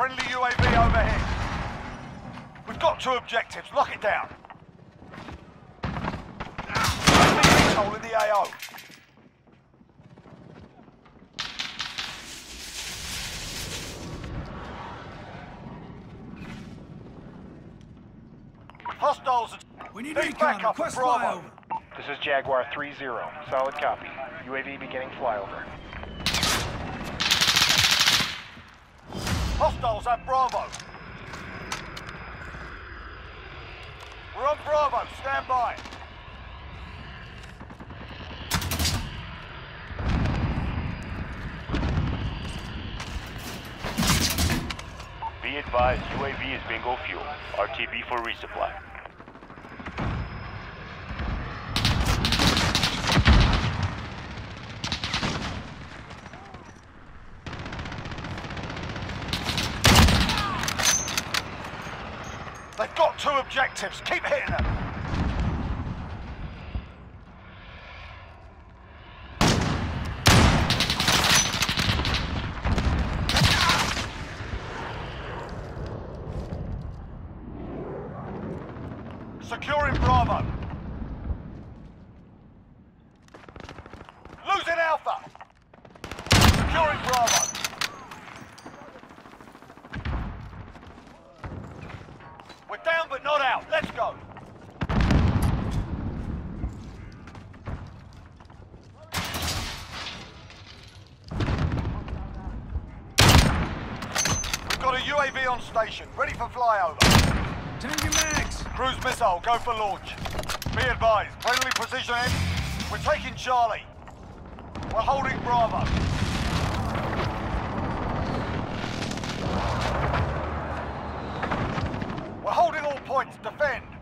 Friendly UAV overhead. We've got two objectives. Lock it down. Friendly hole in the AO. Hostiles. We need Need recon. backup Request Bravo. flyover. This is Jaguar 3-0. Solid copy. UAV beginning flyover. Hostiles at Bravo. We're on Bravo. Stand by. Be advised, UAV is bingo fuel. RTB for resupply. They've got two objectives. Keep hitting them. Securing Bravo. Losing Alpha. Securing Bravo. We're down but not out. Let's go. We've got a UAV on station, ready for flyover. Tango Max. Cruise missile, go for launch. Be advised, friendly precision in. We're taking Charlie. We're holding Bravo. We're holding all points, defend.